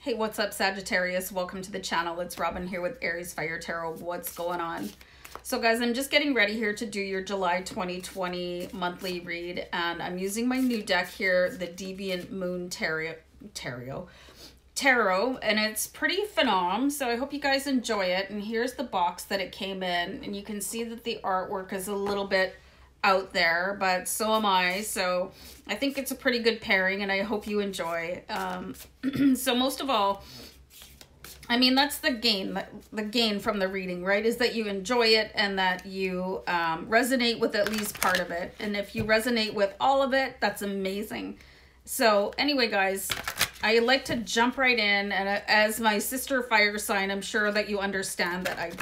Hey, what's up, Sagittarius? Welcome to the channel. It's Robin here with Aries Fire Tarot. What's going on? So, guys, I'm just getting ready here to do your July 2020 monthly read, and I'm using my new deck here, the Deviant Moon Tarot. Tarot. Tarot, and it's pretty phenom, so I hope you guys enjoy it. And here's the box that it came in, and you can see that the artwork is a little bit out there, but so am I. So I think it's a pretty good pairing and I hope you enjoy. Um, so most of all, I mean, that's the gain, the gain from the reading, right? Is that you enjoy it and that you um, resonate with at least part of it. And if you resonate with all of it, that's amazing. So anyway, guys, I like to jump right in. And as my sister fire sign, I'm sure that you understand that I,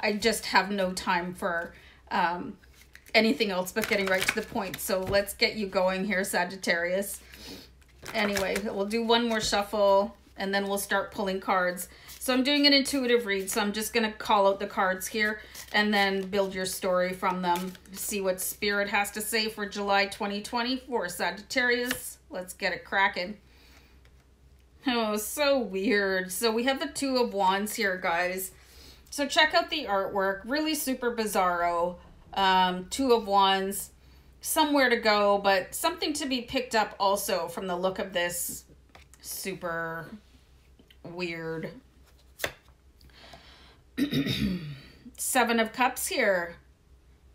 I just have no time for um, anything else but getting right to the point. So let's get you going here, Sagittarius. Anyway, we'll do one more shuffle and then we'll start pulling cards. So I'm doing an intuitive read, so I'm just going to call out the cards here and then build your story from them. See what Spirit has to say for July 2020 for Sagittarius. Let's get it cracking. Oh, so weird. So we have the Two of Wands here, guys. So check out the artwork. Really super bizarro um, two of wands, somewhere to go, but something to be picked up also from the look of this super weird. Seven of Cups here.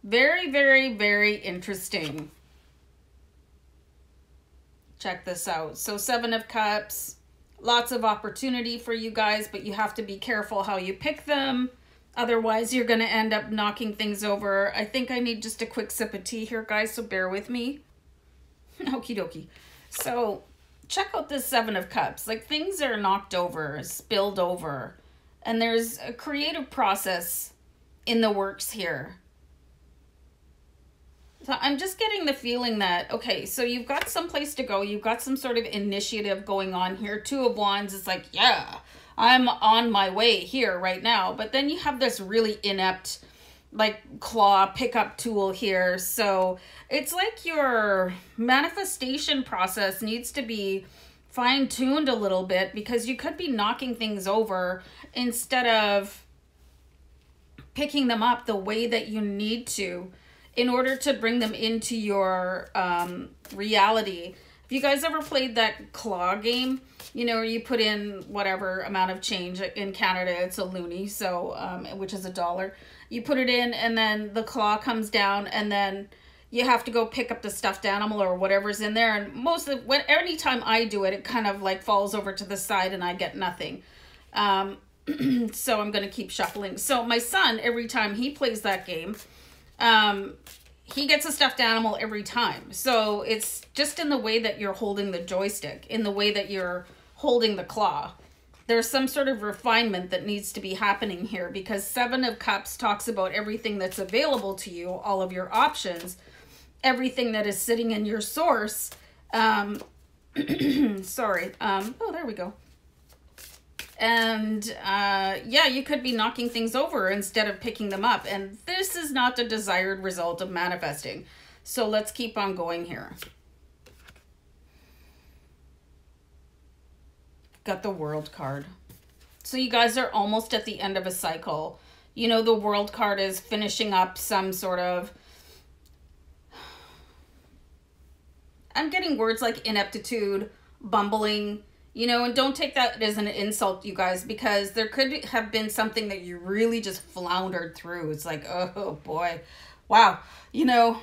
Very, very, very interesting. Check this out. So Seven of Cups, lots of opportunity for you guys, but you have to be careful how you pick them. Otherwise, you're going to end up knocking things over. I think I need just a quick sip of tea here, guys, so bear with me. Okie dokie. So, check out this Seven of Cups. Like, things are knocked over, spilled over. And there's a creative process in the works here. So I'm just getting the feeling that, okay, so you've got some place to go. You've got some sort of initiative going on here. Two of Wands is like, yeah, I'm on my way here right now. But then you have this really inept like claw pickup tool here. So it's like your manifestation process needs to be fine tuned a little bit because you could be knocking things over instead of picking them up the way that you need to in order to bring them into your um, reality you guys ever played that claw game? You know, you put in whatever amount of change. In Canada, it's a loonie, so um, which is a dollar. You put it in, and then the claw comes down, and then you have to go pick up the stuffed animal or whatever's in there. And most of when anytime I do it, it kind of like falls over to the side, and I get nothing. Um, so I'm gonna keep shuffling. So my son, every time he plays that game, um, he gets a stuffed animal every time. So it's just in the way that you're holding the joystick, in the way that you're holding the claw. There's some sort of refinement that needs to be happening here because Seven of Cups talks about everything that's available to you, all of your options, everything that is sitting in your source. Um, sorry. Um, oh, there we go and uh, yeah, you could be knocking things over instead of picking them up. And this is not the desired result of manifesting. So let's keep on going here. Got the world card. So you guys are almost at the end of a cycle. You know, the world card is finishing up some sort of... I'm getting words like ineptitude, bumbling, you know, and don't take that as an insult, you guys, because there could have been something that you really just floundered through. It's like, oh boy, wow, you know,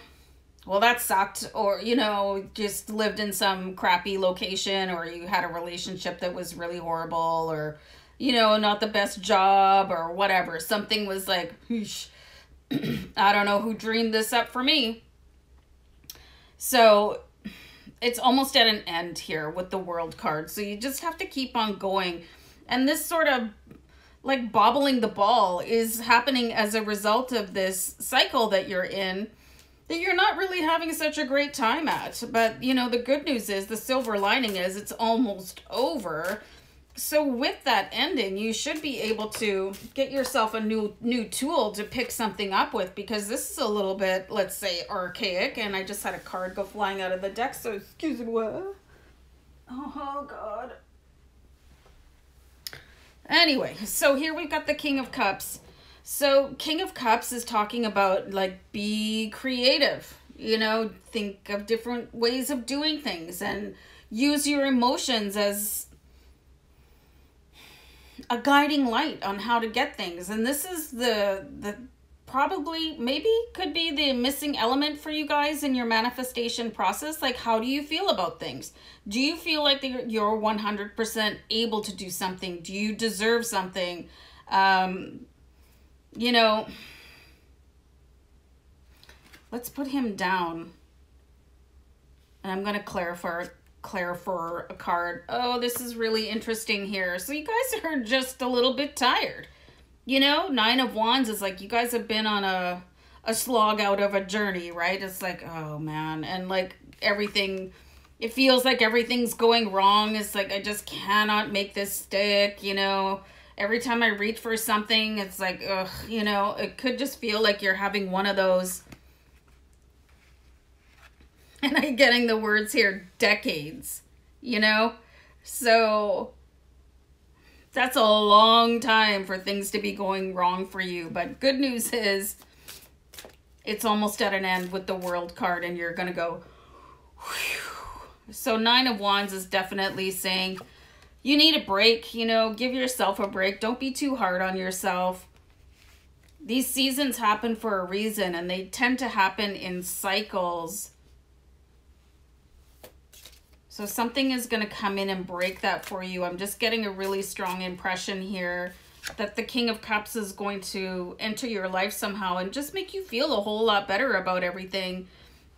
well, that sucked. Or, you know, just lived in some crappy location, or you had a relationship that was really horrible, or, you know, not the best job, or whatever. Something was like, I don't know who dreamed this up for me. So it's almost at an end here with the world card. So you just have to keep on going. And this sort of like bobbling the ball is happening as a result of this cycle that you're in that you're not really having such a great time at. But, you know, the good news is the silver lining is it's almost over so with that ending, you should be able to get yourself a new new tool to pick something up with because this is a little bit, let's say, archaic. And I just had a card go flying out of the deck, so excuse me. What? Oh, God. Anyway, so here we've got the King of Cups. So King of Cups is talking about like be creative, you know, think of different ways of doing things and use your emotions as a guiding light on how to get things. And this is the the probably maybe could be the missing element for you guys in your manifestation process. Like how do you feel about things? Do you feel like you're 100% able to do something? Do you deserve something? Um you know let's put him down. And i'm going to clarify clarify a card oh this is really interesting here so you guys are just a little bit tired you know, Nine of Wands is like you guys have been on a a slog out of a journey, right? It's like, oh man, and like everything it feels like everything's going wrong. It's like I just cannot make this stick, you know. Every time I reach for something, it's like, ugh, you know, it could just feel like you're having one of those and I'm getting the words here, decades, you know? So that's a long time for things to be going wrong for you. But good news is it's almost at an end with the world card and you're going to go, whew. So nine of wands is definitely saying you need a break, you know, give yourself a break. Don't be too hard on yourself. These seasons happen for a reason and they tend to happen in cycles so something is going to come in and break that for you. I'm just getting a really strong impression here that the King of Cups is going to enter your life somehow and just make you feel a whole lot better about everything.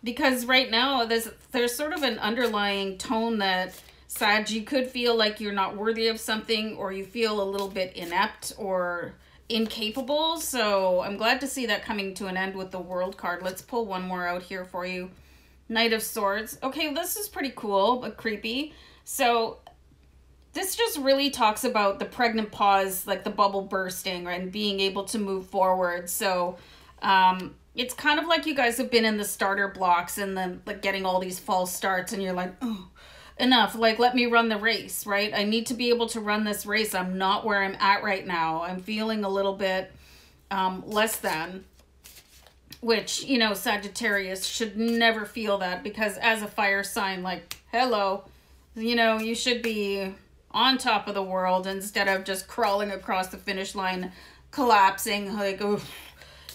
Because right now, there's, there's sort of an underlying tone that, Sag, you could feel like you're not worthy of something or you feel a little bit inept or incapable. So I'm glad to see that coming to an end with the World card. Let's pull one more out here for you. Knight of Swords. Okay, this is pretty cool, but creepy. So this just really talks about the pregnant pause, like the bubble bursting and being able to move forward. So um, it's kind of like you guys have been in the starter blocks and then like getting all these false starts and you're like, oh, enough. Like, let me run the race, right? I need to be able to run this race. I'm not where I'm at right now. I'm feeling a little bit um, less than which, you know, Sagittarius should never feel that because as a fire sign, like, hello, you know, you should be on top of the world instead of just crawling across the finish line, collapsing, like, oh,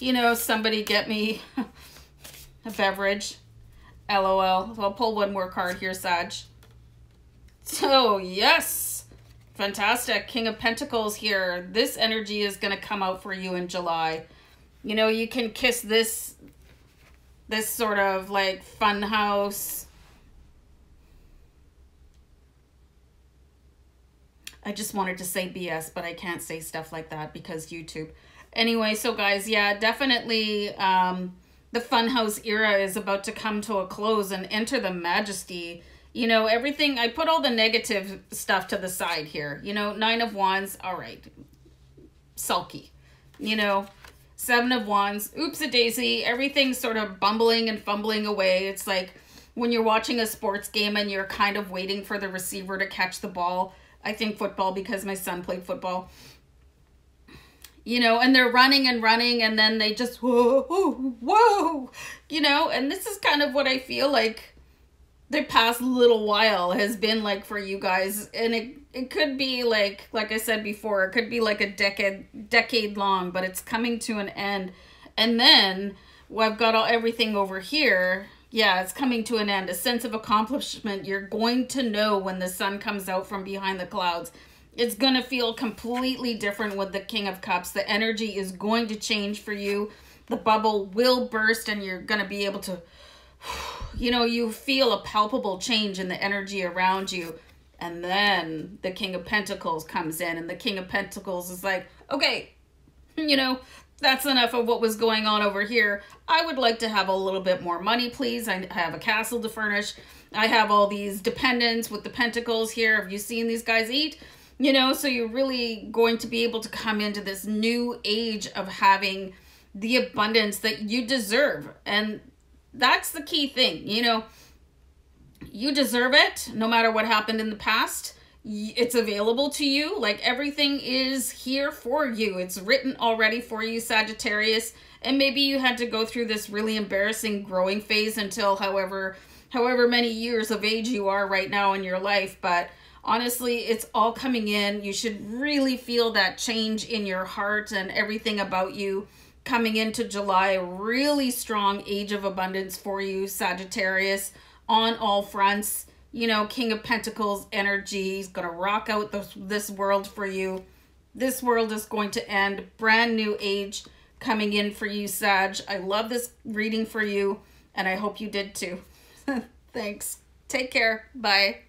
you know, somebody get me a beverage. LOL. I'll pull one more card here, Sag. So, yes. Fantastic. King of Pentacles here. This energy is going to come out for you in July. You know, you can kiss this this sort of like fun house. I just wanted to say BS, but I can't say stuff like that because YouTube. Anyway, so guys, yeah, definitely um, the Funhouse era is about to come to a close and enter the majesty. You know, everything, I put all the negative stuff to the side here. You know, Nine of Wands, all right, sulky. You know, Seven of Wands, oops a daisy, everything's sort of bumbling and fumbling away. It's like when you're watching a sports game and you're kind of waiting for the receiver to catch the ball. I think football because my son played football. You know, and they're running and running and then they just, whoa, whoa, whoa, you know, and this is kind of what I feel like the past little while has been like for you guys and it it could be like like I said before it could be like a decade decade long but it's coming to an end. And then well, I've got all everything over here. Yeah it's coming to an end. A sense of accomplishment. You're going to know when the sun comes out from behind the clouds. It's going to feel completely different with the king of cups. The energy is going to change for you. The bubble will burst and you're going to be able to you know, you feel a palpable change in the energy around you. And then the King of Pentacles comes in, and the King of Pentacles is like, okay, you know, that's enough of what was going on over here. I would like to have a little bit more money, please. I have a castle to furnish. I have all these dependents with the pentacles here. Have you seen these guys eat? You know, so you're really going to be able to come into this new age of having the abundance that you deserve. And that's the key thing. You know, you deserve it no matter what happened in the past. it's available to you. Like everything is here for you. It's written already for you, Sagittarius. And maybe you had to go through this really embarrassing growing phase until however however many years of age you are right now in your life, but honestly, it's all coming in. You should really feel that change in your heart and everything about you coming into July. Really strong age of abundance for you, Sagittarius, on all fronts you know, King of Pentacles energy. is going to rock out this, this world for you. This world is going to end. Brand new age coming in for you, Sag. I love this reading for you, and I hope you did too. Thanks. Take care. Bye.